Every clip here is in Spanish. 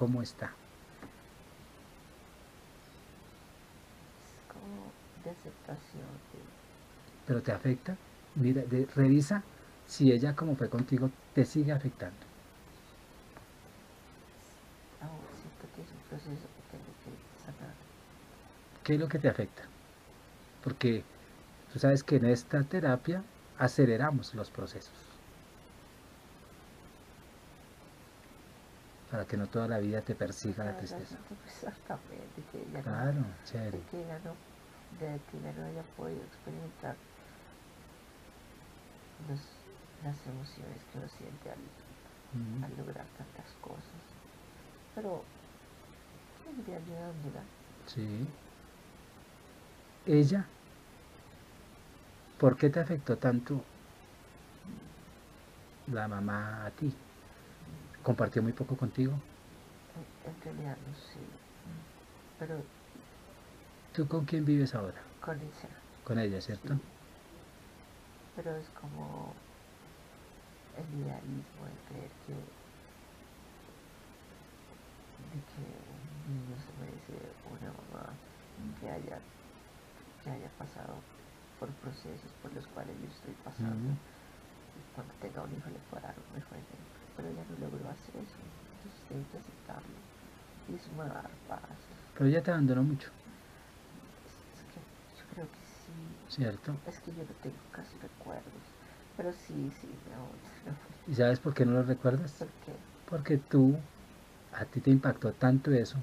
¿cómo está? Es como de aceptación. ¿Pero te afecta? Mira, revisa si ella como fue contigo te sigue afectando. que es un proceso que tengo que sanar. ¿Qué es lo que te afecta? Porque tú sabes que en esta terapia aceleramos los procesos. Para que no toda la vida te persiga la tristeza. Exactamente, que ella claro, no, chévere. Que ella no, de que ella no haya podido experimentar los, las emociones que uno siente al, al lograr tantas cosas. Pero seguiré ayudándola. Sí. Ella ¿Por qué te afectó tanto la mamá a ti? ¿Compartió muy poco contigo? En realidad no sé. Pero. ¿Tú con quién vives ahora? Con ella. Con ella, ¿cierto? Pero es como el idealismo de creer que. de que un niño se merece una mamá que haya, que haya pasado por procesos por los cuales yo estoy pasando. Y cuando tenga un hijo le puedo dar un mejor ejemplo. Pero ella no logró hacer eso. Entonces tengo que aceptarlo. Y eso me va a dar paz. Pero ella te abandonó mucho. Es, que yo creo que sí. ¿Cierto? Es que yo no tengo casi recuerdos. Pero sí, sí, me abandonó. ¿Y sabes por qué no lo recuerdas? ¿Por qué? Porque tú, a ti te impactó tanto eso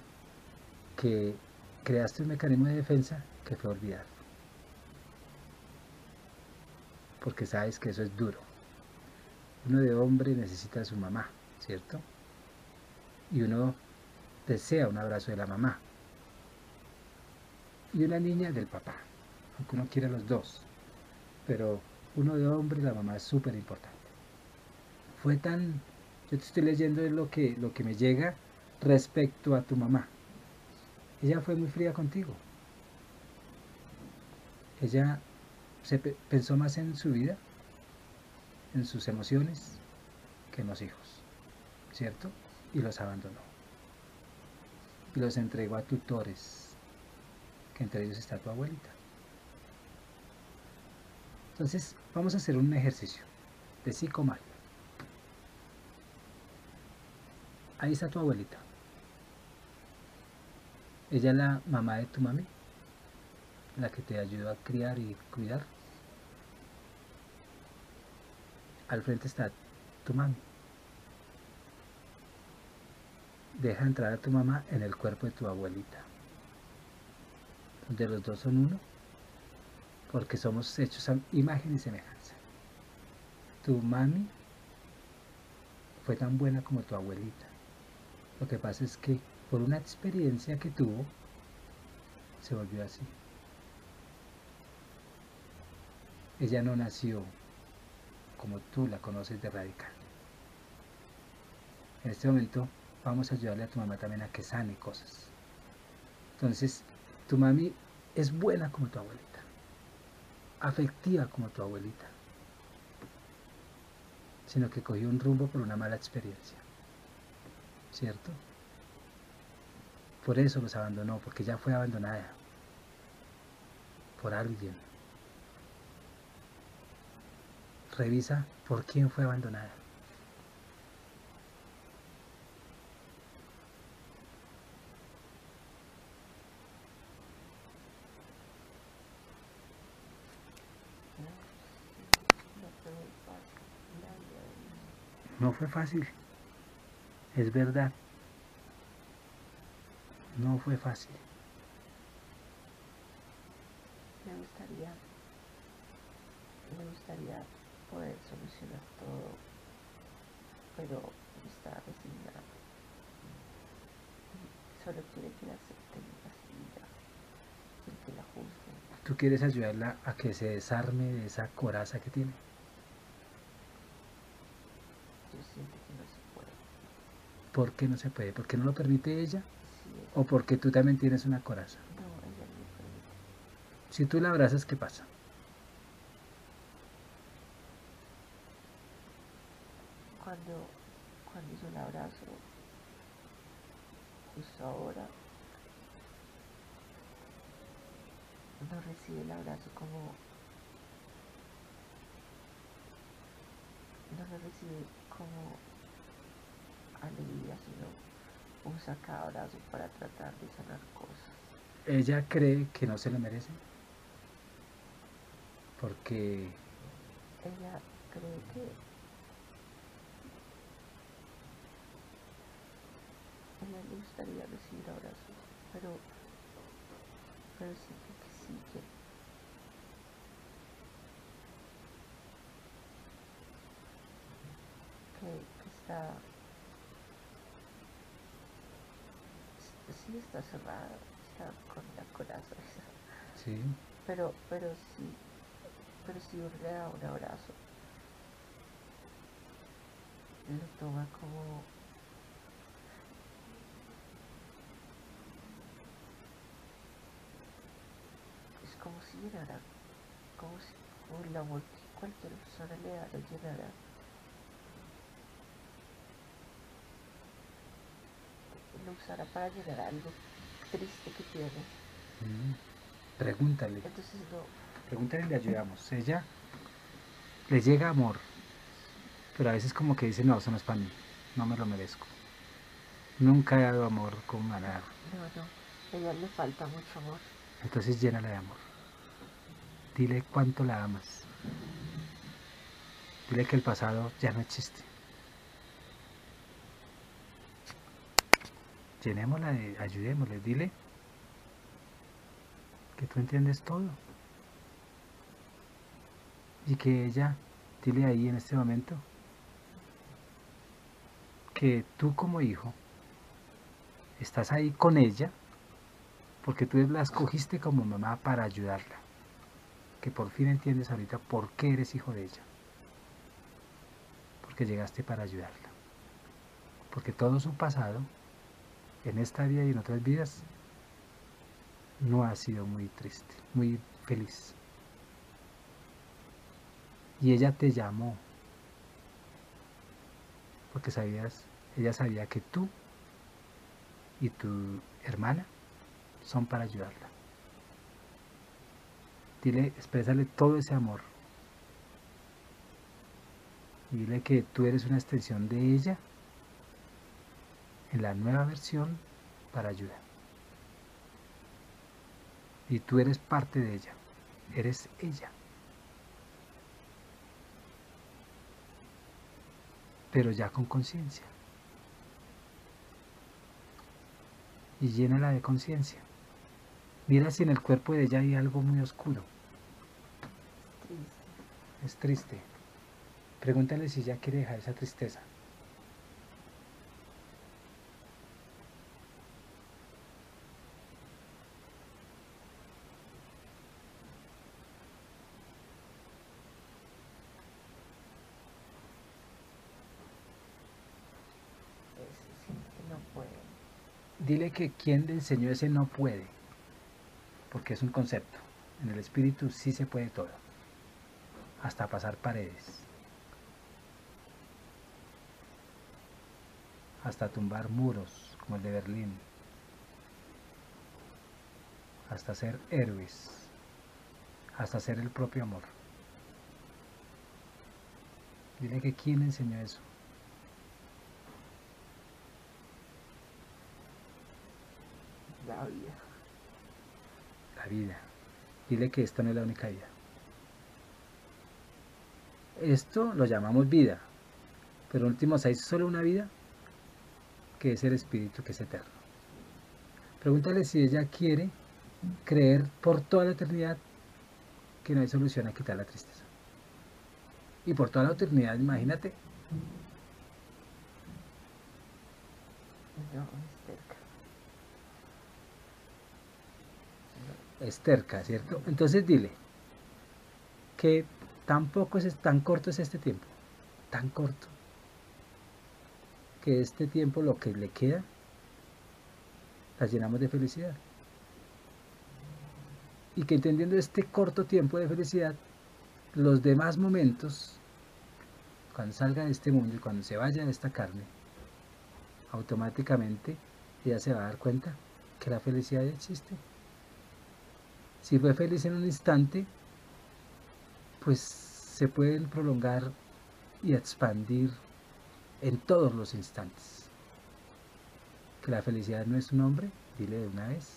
que creaste un mecanismo de defensa que fue olvidar. porque sabes que eso es duro. Uno de hombre necesita a su mamá, ¿cierto? Y uno desea un abrazo de la mamá. Y una niña del papá, aunque uno quiere los dos. Pero uno de hombre la mamá es súper importante. Fue tan... Yo te estoy leyendo lo que, lo que me llega respecto a tu mamá. Ella fue muy fría contigo. Ella se pensó más en su vida, en sus emociones, que en los hijos, ¿cierto? Y los abandonó. Y los entregó a tutores, que entre ellos está tu abuelita. Entonces, vamos a hacer un ejercicio de psicomagia. Ahí está tu abuelita. Ella es la mamá de tu mami, la que te ayudó a criar y cuidar. Al frente está tu mami. Deja entrar a tu mamá en el cuerpo de tu abuelita. Donde los dos son uno, porque somos hechos a imagen y semejanza. Tu mami fue tan buena como tu abuelita. Lo que pasa es que por una experiencia que tuvo, se volvió así. Ella no nació como tú la conoces de radical. En este momento vamos a ayudarle a tu mamá también a que sane cosas. Entonces, tu mami es buena como tu abuelita, afectiva como tu abuelita, sino que cogió un rumbo por una mala experiencia. ¿Cierto? Por eso los abandonó, porque ya fue abandonada por alguien Revisa por quién fue abandonada. No fue fácil. Es verdad. No fue fácil. Me gustaría, me gustaría poder solucionar todo, pero está resignada. Solo quiere que la acepten que la juzguen. ¿Tú quieres ayudarla a que se desarme de esa coraza que tiene? Yo siento que no se puede. ¿Por qué no se puede? ¿Por qué no lo permite ella? Sí, ¿O porque tú también tienes una coraza? No, ella no me permite. Si tú la abrazas, ¿qué pasa? cuando hizo el abrazo, justo ahora, no recibe el abrazo como no lo recibe como alegría, sino usa cada abrazo para tratar de sanar cosas. Ella cree que no se lo merece porque ella cree que le gustaría recibir abrazos, pero pero que sí que que, que está sí está cerrada, está con la coraza sí. pero pero sí pero si le da un abrazo. Lo toma como es llenara como si como el amor que cualquier persona le da lo llenara lo usara para llenar algo triste que tiene Mm, Pregúntale, entonces no pregúntale y le ayudamos. Ella le llega amor, pero a veces como que dice, no, eso no es para mí, no me lo merezco. Nunca he dado amor a dar. no no a ella le falta mucho amor Entonces llénala de amor. Dile cuánto la amas. Dile que el pasado ya no existe. Llenémosla, ayudémosle, dile que tú entiendes todo. Y que ella, dile ahí en este momento, que tú como hijo estás ahí con ella porque tú la escogiste como mamá para ayudarla. Que por fin entiendes ahorita por qué eres hijo de ella. Porque llegaste para ayudarla. Porque todo su pasado, en esta vida y en otras vidas, no ha sido muy triste, muy feliz. Y ella te llamó. Porque sabías, ella sabía que tú y tu hermana son para ayudarla. Dile, exprésale todo ese amor. Dile que tú eres una extensión de ella en la nueva versión para ayudar. Y tú eres parte de ella. Eres ella. Pero ya con conciencia. Y llénala de conciencia. Mira si en el cuerpo de ella hay algo muy oscuro. Es triste. Pregúntale si ella quiere dejar esa tristeza. Dile que quien le enseñó ese no puede. Porque es un concepto. En el espíritu sí se puede todo. Hasta pasar paredes. Hasta tumbar muros como el de Berlín. Hasta ser héroes. Hasta ser el propio amor. Dile que quién enseñó eso. la vida la vida. Dile que esta no es la única vida. Esto lo llamamos vida, pero en últimos hay solo una vida, que es el espíritu que es eterno. Pregúntale si ella quiere creer por toda la eternidad que no hay solución a quitar la tristeza. Y por toda la eternidad, imagínate, no es cerca es terca, ¿cierto? Entonces dile que tampoco es tan corto es este tiempo, tan corto, que este tiempo lo que le queda, la llenamos de felicidad. Y que entendiendo este corto tiempo de felicidad, los demás momentos, cuando salga de este mundo y cuando se vaya de esta carne, automáticamente ella se va a dar cuenta que la felicidad existe. Si fue feliz en un instante, pues se pueden prolongar y expandir en todos los instantes. Que la felicidad no es un hombre, dile de una vez.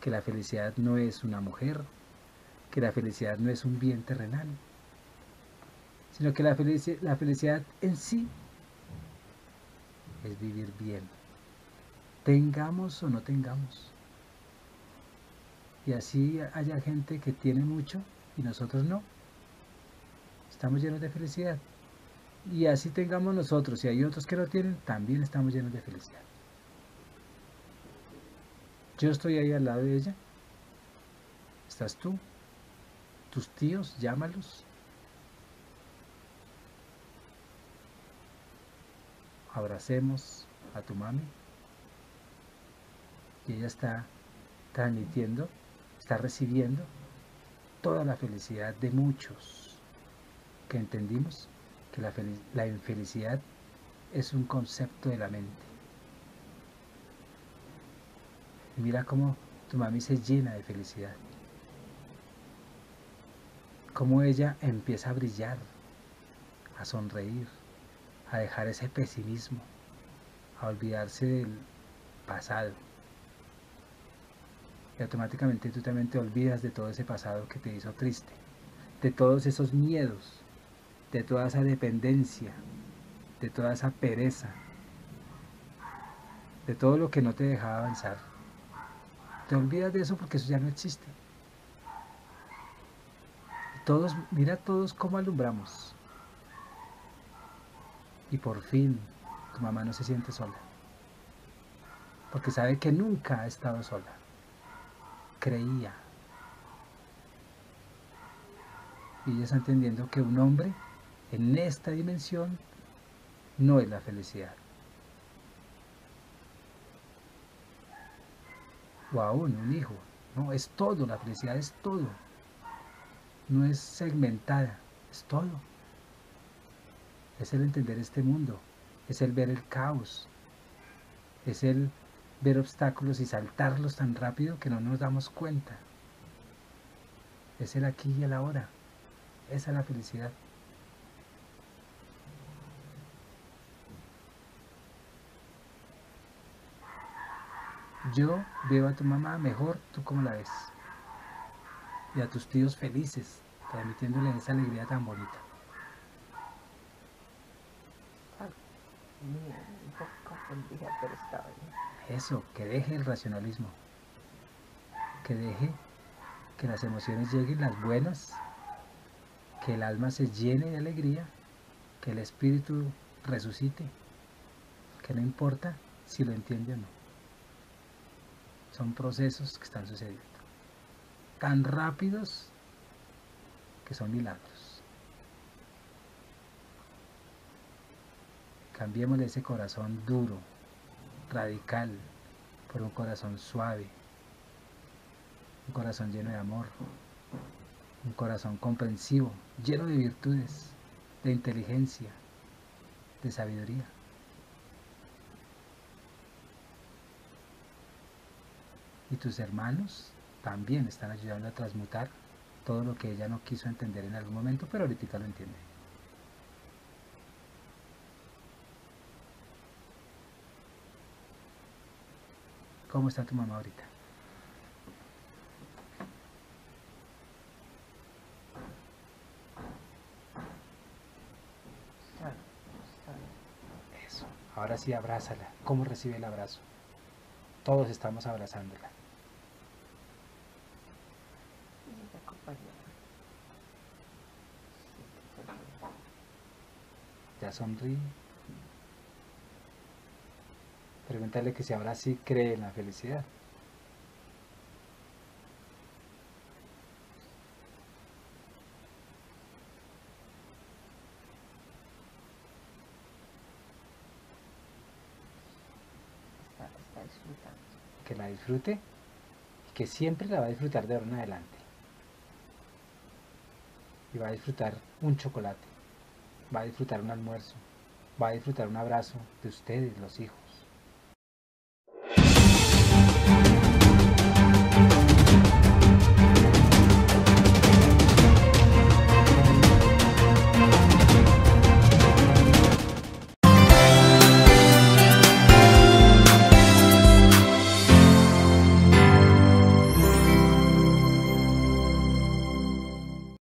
Que la felicidad no es una mujer. Que la felicidad no es un bien terrenal. Sino que la, la felicidad en sí es vivir bien. Tengamos o no tengamos. Y así haya gente que tiene mucho y nosotros no. Estamos llenos de felicidad. Y así tengamos nosotros y hay otros que no tienen, también estamos llenos de felicidad. Yo estoy ahí al lado de ella. ¿Estás tú? ¿Tus tíos? Llámalos. Abracemos a tu mami. Y ella está transmitiendo, está recibiendo toda la felicidad de muchos que entendimos que la, infelicidad es un concepto de la mente. Y mira cómo tu mami se llena de felicidad. Cómo ella empieza a brillar, a sonreír, a dejar ese pesimismo, a olvidarse del pasado. Y automáticamente tú también te olvidas de todo ese pasado que te hizo triste, de todos esos miedos, de toda esa dependencia, de toda esa pereza, de todo lo que no te dejaba avanzar. Te olvidas de eso porque eso ya no existe. todos, mira todos cómo alumbramos. Y por fin tu mamá no se siente sola. Porque sabe que nunca ha estado sola. Creía. Y ella está entendiendo que un hombre en esta dimensión no es la felicidad. O aún un hijo. No, es todo, la felicidad es todo. No es segmentada, es todo. Es el entender este mundo, es el ver el caos, es el ver obstáculos y saltarlos tan rápido que no nos damos cuenta. Es el aquí y el ahora. Esa es la felicidad. Yo veo a tu mamá mejor, tú como la ves. Y a tus tíos felices, transmitiéndole esa alegría tan bonita. Eso, que deje el racionalismo. Que deje que las emociones lleguen, las buenas, que el alma se llene de alegría, que el espíritu resucite, que no importa si lo entiende o no. Son procesos que están sucediendo. Tan rápidos que son milagros. Cambiémosle ese corazón duro, radical, por un corazón suave, un corazón lleno de amor, un corazón comprensivo, lleno de virtudes, de inteligencia, de sabiduría. Y tus hermanos también están ayudando a transmutar todo lo que ella no quiso entender en algún momento, pero ahorita lo entiende. ¿Cómo está tu mamá ahorita? Eso. Ahora sí, abrázala. ¿Cómo recibe el abrazo? Todos estamos abrazándola. Ya sonríe. Pregúntale que si ahora sí cree en la felicidad. Que la disfrute y que siempre la va a disfrutar de ahora en adelante. Y va a disfrutar un chocolate va a disfrutar un almuerzo, va a disfrutar un abrazo de ustedes, los hijos.